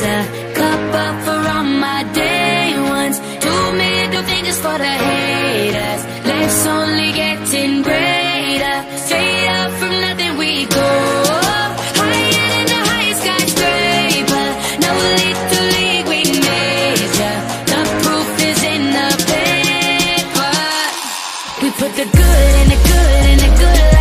A cup up for all my day ones. Two middle fingers for the haters. Life's only getting greater. Straight up from nothing we go. Higher than the highest skyscraper. No we. The proof is in the paper. We put the good in the good in the good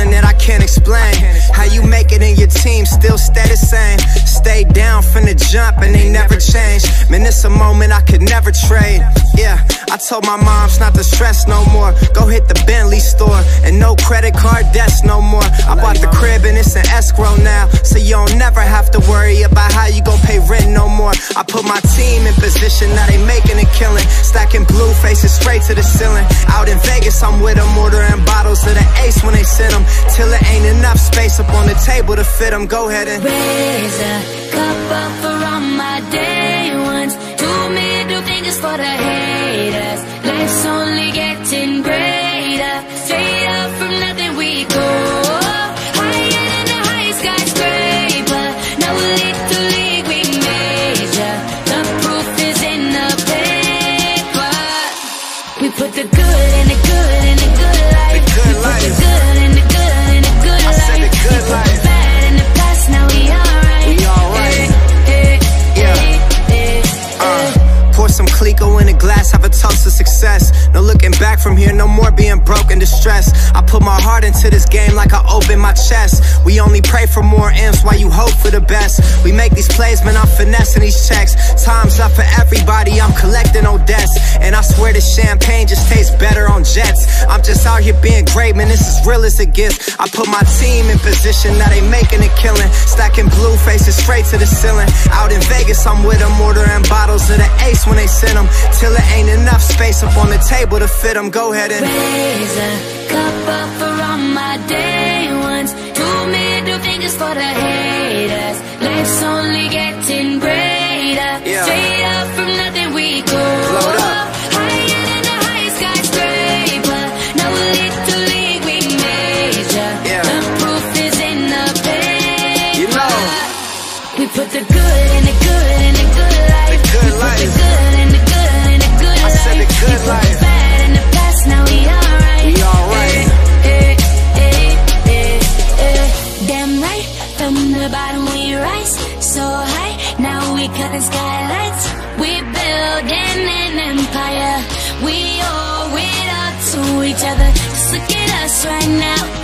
feeling that I can't explain. How you make it in your team still stay the same. Stay down from the jump and they never change. Man, it's a moment I could never trade. Yeah, I told my moms not to stress no more. Go hit the Bentley store and no credit card debts no more. I bought the crib and it's an escrow now. So you don't never have to worry about how you gon' pay rent no more. I put my team in position, now they making a killing. Stacking blue faces straight to the ceiling. Out in Vegas, I'm with them, ordering bottles send them. Till it ain't enough space up on the table to fit them. Go ahead and. Raise a cup up for all looking back from here, no more being broke and distressed. I put my heart into this game like I open my chest. We only pray for more M's while you for the best. We make these plays, man, I'm finessing these checks. Time's up for everybody, I'm collecting no debts. And I swear this champagne just tastes better on jets. I'm just out here being great, man, this is real as it gets. I put my team in position, now they making a killing. Stacking blue faces straight to the ceiling. Out in Vegas, I'm with them, ordering bottles of the ace when they send them. Till it ain't enough space up on the table to fit them. Go ahead and. Raise a cup up for all my day ones. Two middle fingers for the haters. Life's only getting Cutting skylights. We building an empire. We owe it all to each other. Just look at us right now.